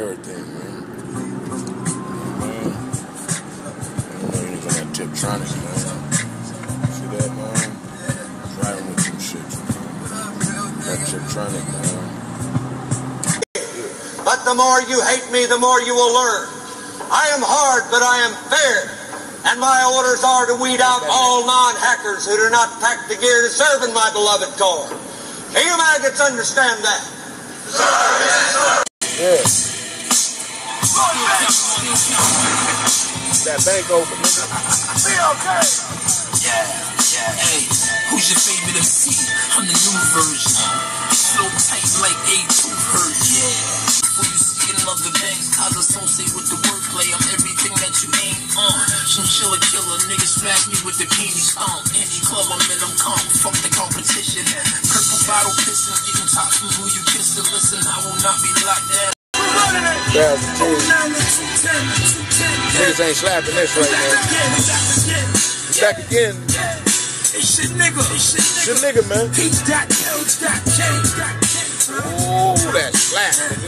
everything, man. Man. Know, you niggas got Tiptronic, man. See that, man? Driving with some shit. Got Tiptronic, man. But the more you hate me, the more you will learn. I am hard, but I am fair. And my orders are to weed out all non-hackers who do not pack the gear to serve in my beloved corps. Do you maggots understand that? Yes. That bank open, nigga. Yeah, yeah, hey, who's your favorite MC? I'm the new version. Flow tight like A2 hurt, yeah. Before you see another bank, cause associate with the wordplay. I'm everything that you ain't on. Chinchilla killer, niggas smash me with the peony stomp. Any club I'm in, I'm calm. Fuck the competition. Purple bottle pissing, getting top from who you kiss to listen. I will not be locked down. Thousand G's. Niggas ain't slapping this right now. He's back again. It's shit nigga. Shit nigga, man. Peach dot L dot K dot K. Ooh, that slap.